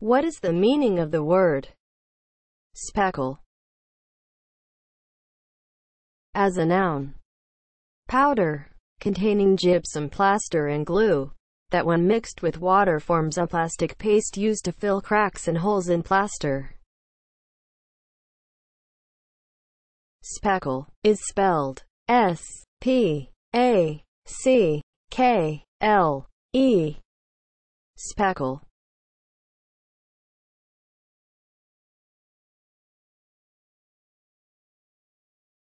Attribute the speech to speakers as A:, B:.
A: What is the meaning of the word spackle? as a noun? Powder, containing gypsum plaster and glue, that when mixed with water forms a plastic paste used to fill cracks and holes in plaster. Spackle is spelled S P A C K L E. Spackle